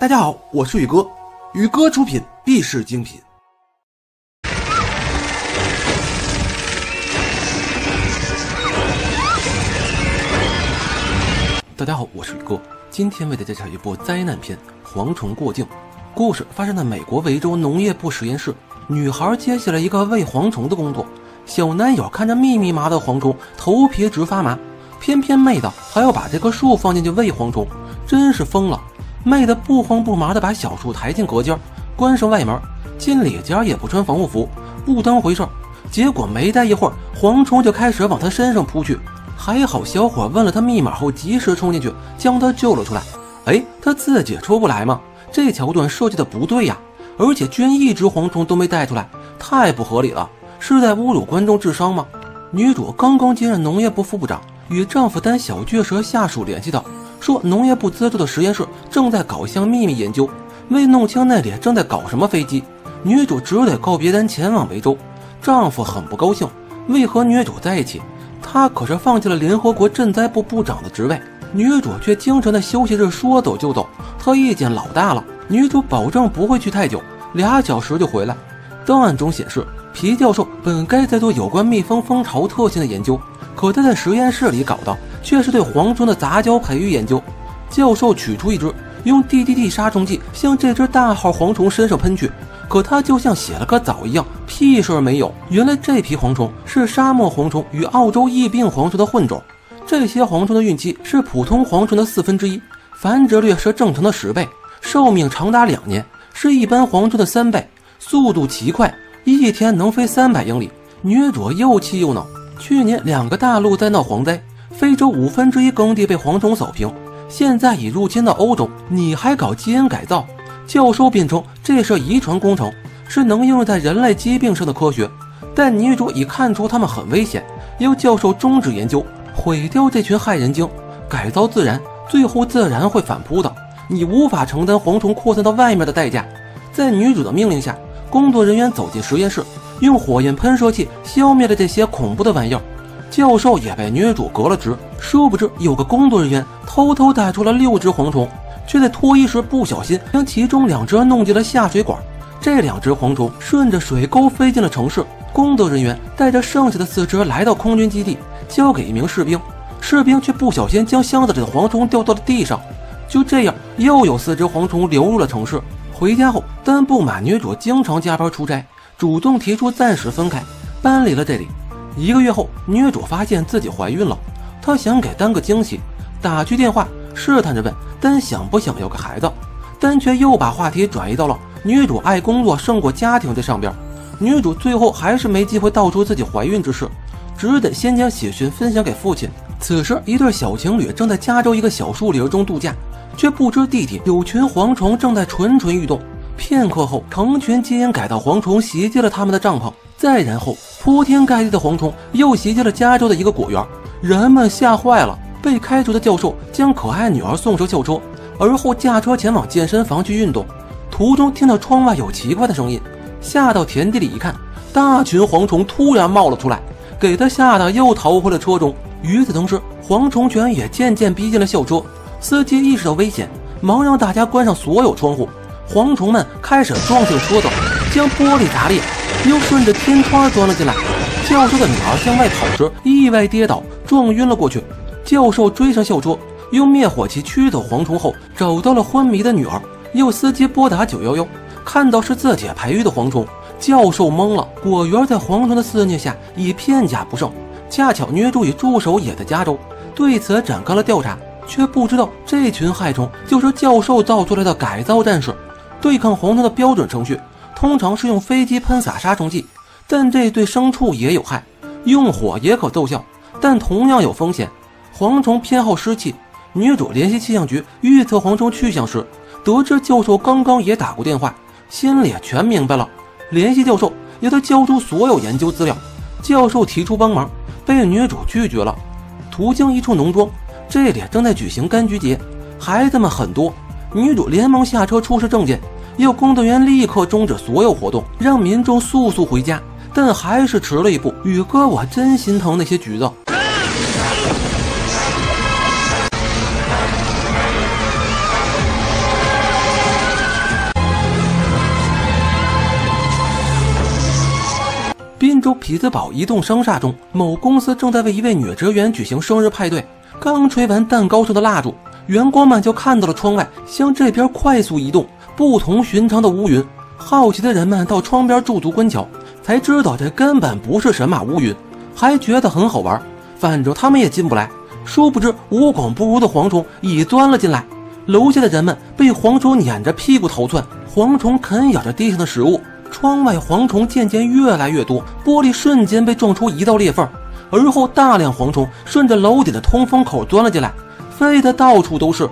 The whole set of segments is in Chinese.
大家好，我是宇哥，宇哥出品必是精品。大家好，我是宇哥，今天为大家介绍一部灾难片《蝗虫过境》。故事发生在美国维州农业部实验室，女孩接下了一个喂蝗虫的工作，小男友看着密密麻的蝗虫，头皮直发麻，偏偏妹子还要把这棵树放进去喂蝗虫，真是疯了。妹子不慌不忙地把小树抬进隔间，关上外门，进里间也不穿防护服，不当回事儿。结果没待一会儿，蝗虫就开始往他身上扑去。还好小伙问了他密码后，及时冲进去将他救了出来。哎，他自己出不来吗？这桥段设计的不对呀！而且居然一只蝗虫都没带出来，太不合理了，是在侮辱观众智商吗？女主刚刚接任农业部副部长，与丈夫担小巨蛇下属联系到。说农业部资助的实验室正在搞一项秘密研究，为弄清那里正在搞什么飞机，女主只得告别单前往维州。丈夫很不高兴，为和女主在一起，他可是放弃了联合国赈灾部部长的职位。女主却经常在休息日说走就走，她意见老大了。女主保证不会去太久，俩小时就回来。档案中显示，皮教授本该在做有关蜜蜂蜂巢特性的研究，可他在实验室里搞的。却是对蝗虫的杂交培育研究。教授取出一只，用 DDT 杀虫剂向这只大号蝗虫身上喷去，可它就像洗了个澡一样，屁事儿没有。原来这批蝗虫是沙漠蝗虫与澳洲疫病蝗虫的混种。这些蝗虫的孕期是普通蝗虫的四分之一，繁殖率是正常的十倍，寿命长达两年，是一般蝗虫的三倍，速度奇快，一天能飞三百英里。女主又气又恼。去年两个大陆在闹蝗灾。非洲五分之一耕地被蝗虫扫平，现在已入侵到欧洲，你还搞基因改造？教授辩称这是遗传工程，是能应用在人类疾病上的科学。但女主已看出他们很危险，要教授终止研究，毁掉这群害人精。改造自然，最后自然会反扑的，你无法承担蝗虫扩散到外面的代价。在女主的命令下，工作人员走进实验室，用火焰喷射器消灭了这些恐怖的玩意儿。教授也被女主革了职，殊不知有个工作人员偷偷带出了六只蝗虫，却在脱衣时不小心将其中两只弄进了下水管。这两只蝗虫顺着水沟飞进了城市。工作人员带着剩下的四只来到空军基地，交给一名士兵，士兵却不小心将箱子里的蝗虫掉到了地上。就这样，又有四只蝗虫流入了城市。回家后，但不满女主经常加班出差，主动提出暂时分开，搬离了这里。一个月后，女主发现自己怀孕了，她想给丹个惊喜，打去电话试探着问丹想不想要个孩子，丹却又把话题转移到了女主爱工作胜过家庭这上边。女主最后还是没机会道出自己怀孕之事，只得先将喜讯分享给父亲。此时，一对小情侣正在加州一个小树林中度假，却不知地底有群蝗虫正在蠢蠢欲动。片刻后，成群基因改造蝗虫袭击了他们的帐篷。再然后，铺天盖地的蝗虫又袭击了加州的一个果园，人们吓坏了。被开除的教授将可爱女儿送上校车，而后驾车前往健身房去运动。途中听到窗外有奇怪的声音，下到田地里一看，大群蝗虫突然冒了出来，给他吓得又逃回了车中。与此同时，蝗虫群也渐渐逼近了校车。司机意识到危险，忙让大家关上所有窗户。蝗虫们开始撞碎车子，将玻璃砸裂。又顺着天窗钻了进来。教授的女儿向外跑时意外跌倒，撞晕了过去。教授追上校车，用灭火器驱走蝗虫后，找到了昏迷的女儿。又司机拨打九幺幺，看到是自己培育的蝗虫，教授懵了。果园在蝗虫的肆虐下已片甲不剩。恰巧女主与助手也在加州，对此展开了调查，却不知道这群害虫就是教授造出来的改造战士。对抗蝗虫的标准程序。通常是用飞机喷洒杀虫剂，但这对牲畜也有害。用火也可奏效，但同样有风险。蝗虫偏好湿气。女主联系气象局预测蝗虫去向时，得知教授刚刚也打过电话，心里全明白了。联系教授，要他交出所有研究资料。教授提出帮忙，被女主拒绝了。途经一处农庄，这里正在举行柑橘节，孩子们很多。女主连忙下车出示证件。要工作人员立刻终止所有活动，让民众速速回家，但还是迟了一步。宇哥，我真心疼那些橘子。滨州匹兹堡一栋商厦中，某公司正在为一位女职员举行生日派对。刚吹完蛋糕上的蜡烛，员工们就看到了窗外向这边快速移动。不同寻常的乌云。好奇的人们到窗边驻足观瞧，才知道这根本不是神马乌云，还觉得很好玩。反正他们也进不来。殊不知，无孔不入的蝗虫已钻了进来。楼下的人们被蝗虫撵着屁股逃窜，蝗虫啃咬着地上的食物。窗外蝗虫渐渐越来越多，玻璃瞬间被撞出一道裂缝。而后，大量蝗虫顺着楼顶的通风口钻了进来，飞得到处都是。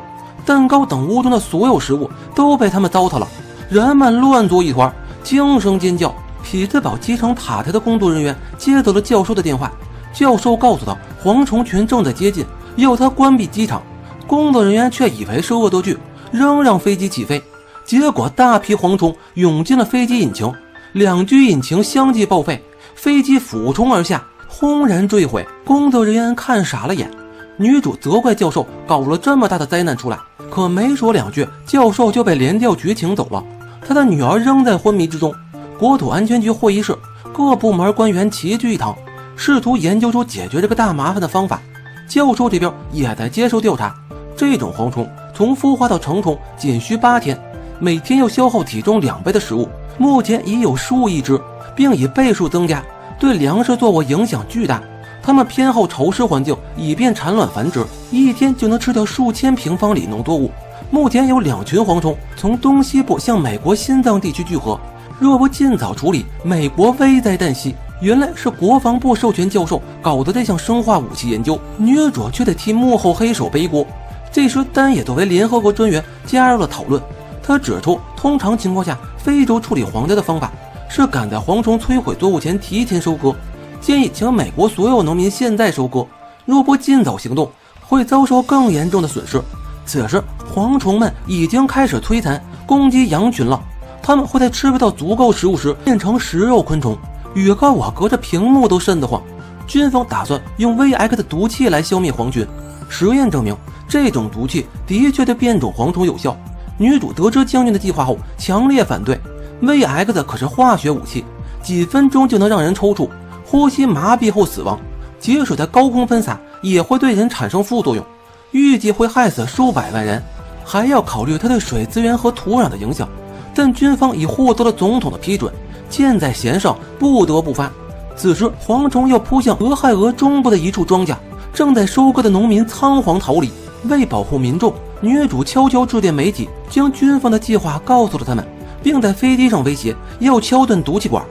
蛋糕等屋中的所有食物都被他们糟蹋了，人们乱作一团，惊声尖叫。匹兹堡机场塔台的工作人员接到了教授的电话，教授告诉他，蝗虫群正在接近，要他关闭机场。工作人员却以为是恶作剧，仍让飞机起飞。结果，大批蝗虫涌进了飞机引擎，两具引擎相继报废，飞机俯冲而下。轰然坠毁，工作人员看傻了眼。女主责怪教授搞了这么大的灾难出来，可没说两句，教授就被联调局请走了。他的女儿仍在昏迷之中。国土安全局会议室，各部门官员齐聚一堂，试图研究出解决这个大麻烦的方法。教授这边也在接受调查。这种蝗虫从孵化到成虫仅需八天，每天要消耗体重两倍的食物，目前已有数亿只，并以倍数增加。对粮食作物影响巨大，它们偏好潮湿环境，以便产卵繁殖，一天就能吃掉数千平方里农作物。目前有两群蝗虫从东西部向美国心脏地区聚合，若不尽早处理，美国危在旦夕。原来是国防部授权教授搞的这项生化武器研究，女主却得替幕后黑手背锅。这时，丹也作为联合国专员加入了讨论，他指出，通常情况下，非洲处理蝗灾的方法。是赶在蝗虫摧毁作物前提前收割，建议请美国所有农民现在收割，若不尽早行动，会遭受更严重的损失。此时，蝗虫们已经开始摧残攻击羊群了，它们会在吃不到足够食物时变成食肉昆虫。宇哥，我隔着屏幕都瘆得慌。军方打算用 VX 的毒气来消灭蝗群，实验证明这种毒气的确对变种蝗虫有效。女主得知将军的计划后，强烈反对。VX 可是化学武器，几分钟就能让人抽搐、呼吸麻痹后死亡。即使在高空分洒，也会对人产生副作用，预计会害死数百万人。还要考虑它对水资源和土壤的影响。但军方已获得了总统的批准，箭在弦上，不得不发。此时，蝗虫要扑向俄亥俄中部的一处庄稼，正在收割的农民仓皇逃离。为保护民众，女主悄悄致电媒体，将军方的计划告诉了他们。并在飞机上威胁要敲断毒气管，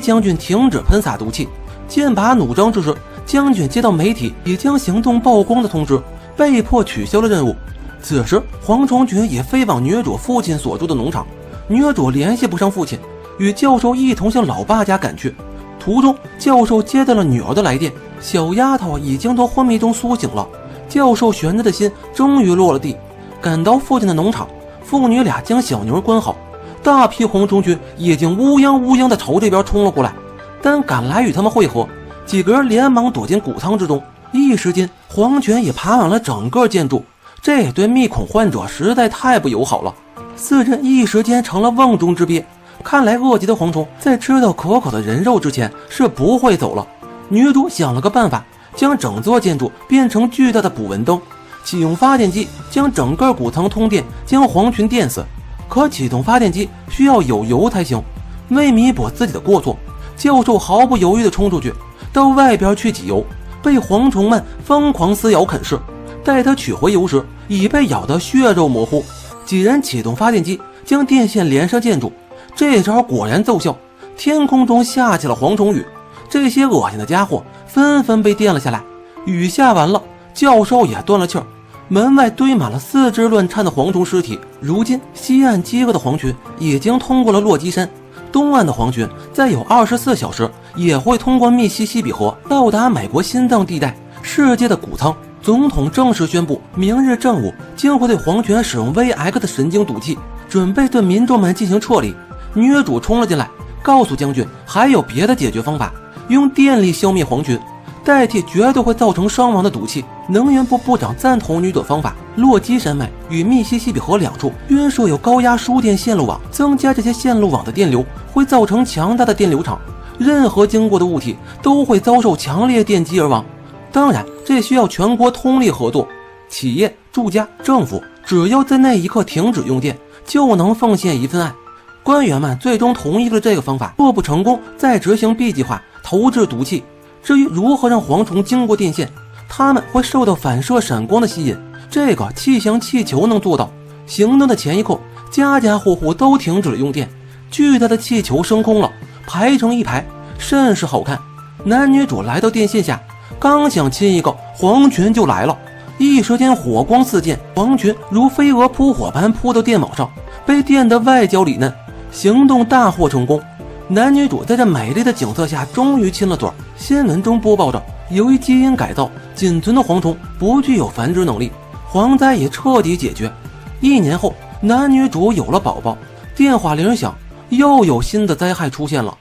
将军停止喷洒毒气。剑拔弩张之时，将军接到媒体已将行动曝光的通知，被迫取消了任务。此时，蝗虫群也飞往女主父亲所住的农场。女主联系不上父亲，与教授一同向老爸家赶去。途中，教授接到了女儿的来电，小丫头已经从昏迷中苏醒了。教授悬着的心终于落了地。赶到父亲的农场，父女俩将小牛关好。大批蝗虫群已经乌泱乌泱地朝这边冲了过来，但赶来与他们会合，几个人连忙躲进谷仓之中。一时间，黄泉也爬满了整个建筑，这对密恐患者实在太不友好了。四人一时间成了瓮中之鳖。看来饿极的蝗虫在吃到可口的人肉之前是不会走了。女主想了个办法，将整座建筑变成巨大的捕蚊灯，启用发电机将整个谷仓通电，将蝗群电死。可启动发电机需要有油才行。为弥补自己的过错，教授毫不犹豫地冲出去，到外边去挤油，被蝗虫们疯狂撕咬啃噬。待他取回油时，已被咬得血肉模糊。几人启动发电机，将电线连上建筑。这招果然奏效，天空中下起了蝗虫雨。这些恶心的家伙纷纷被电了下来。雨下完了，教授也断了气儿。门外堆满了四肢乱颤的蝗虫尸体。如今，西岸饥饿的蝗群已经通过了落基山，东岸的蝗群再有二十四小时也会通过密西西比河到达美国心脏地带世界的谷仓。总统正式宣布，明日正午将会对蝗群使用 VX 的神经毒气，准备对民众们进行撤离。女主冲了进来，告诉将军还有别的解决方法，用电力消灭蝗群。代替绝对会造成伤亡的毒气。能源部部长赞同女主方法。洛基山脉与密西西比河两处均设有高压输电线路网，增加这些线路网的电流会造成强大的电流场。任何经过的物体都会遭受强烈电击而亡。当然，这需要全国通力合作，企业、住家、政府只要在那一刻停止用电，就能奉献一份爱。官员们最终同意了这个方法，若不成功，再执行 B 计划，投掷毒气。至于如何让蝗虫经过电线，它们会受到反射闪光的吸引，这个气象气球能做到。行动的前一刻，家家户户都停止了用电，巨大的气球升空了，排成一排，甚是好看。男女主来到电线下，刚想亲一个，黄群就来了，一时间火光四溅，黄群如飞蛾扑火般扑到电网上，被电得外焦里嫩。行动大获成功，男女主在这美丽的景色下终于亲了嘴。新闻中播报着，由于基因改造，仅存的蝗虫不具有繁殖能力，蝗灾也彻底解决。一年后，男女主有了宝宝。电话铃响，又有新的灾害出现了。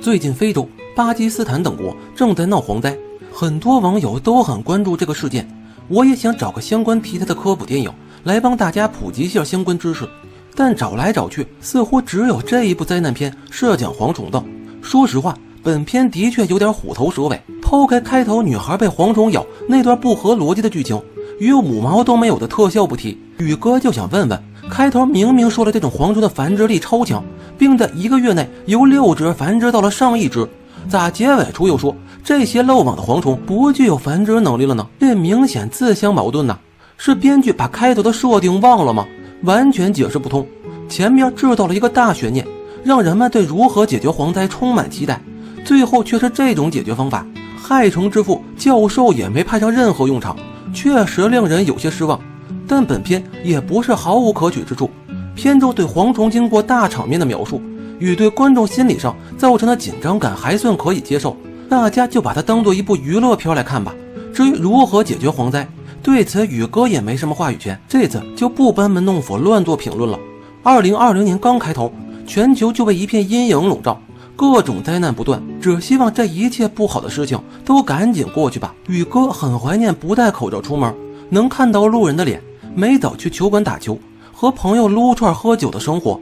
最近，非洲、巴基斯坦等国正在闹蝗灾，很多网友都很关注这个事件。我也想找个相关题材的科普电影来帮大家普及一下相关知识。但找来找去，似乎只有这一部灾难片是讲蝗虫的。说实话，本片的确有点虎头蛇尾。抛开开头女孩被蝗虫咬那段不合逻辑的剧情与五毛都没有的特效不提，宇哥就想问问：开头明明说了这种蝗虫的繁殖力超强，并在一个月内由六只繁殖到了上亿只，咋结尾处又说这些漏网的蝗虫不具有繁殖能力了呢？这明显自相矛盾呐！是编剧把开头的设定忘了吗？完全解释不通，前面制造了一个大悬念，让人们对如何解决蝗灾充满期待，最后却是这种解决方法。害虫之父教授也没派上任何用场，确实令人有些失望。但本片也不是毫无可取之处，片中对蝗虫经过大场面的描述，与对观众心理上造成的紧张感还算可以接受，大家就把它当做一部娱乐片来看吧。至于如何解决蝗灾，对此，宇哥也没什么话语权，这次就不班门弄斧乱做评论了。二零二零年刚开头，全球就被一片阴影笼罩，各种灾难不断。只希望这一切不好的事情都赶紧过去吧。宇哥很怀念不戴口罩出门，能看到路人的脸，没早去球馆打球，和朋友撸串喝酒的生活。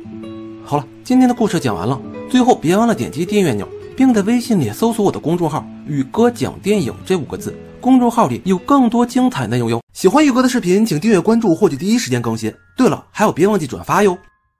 好了，今天的故事讲完了，最后别忘了点击订阅钮，并在微信里搜索我的公众号“宇哥讲电影”这五个字。公众号里有更多精彩内容哟！喜欢宇哥的视频，请订阅关注，获取第一时间更新。对了，还有别忘记转发哟！